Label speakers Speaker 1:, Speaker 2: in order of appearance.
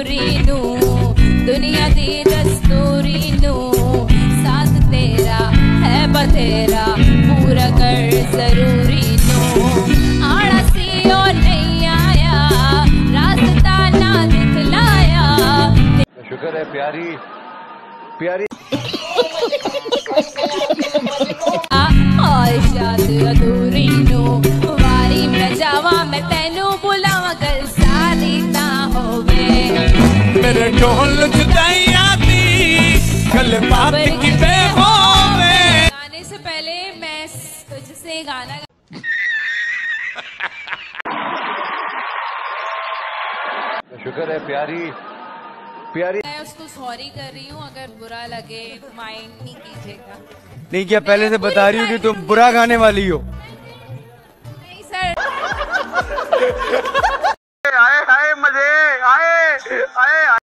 Speaker 1: दस्तूरी नू दुनिया दी दस्तूरी नू साथ तेरा है बतेरा पूरा कर ज़रूरी
Speaker 2: रास्ता ना प्यारी
Speaker 1: आ, और शादी अधूरी नो वारी में जावा मैं तेनू
Speaker 3: मेरे ढोल जुदाइयाँ दी कल बात की
Speaker 1: गाने से पहले मैं तुझसे गाना
Speaker 2: शुक्र है प्यारी प्यारी।
Speaker 1: मैं उसको सॉरी कर रही हूँ अगर बुरा लगे माइंड नहीं कीजिएगा।
Speaker 4: नहीं क्या पहले से बता रही हूँ कि तुम बुरा गाने वाली हो?
Speaker 1: नहीं सर
Speaker 4: आए आए मज़े आए आए।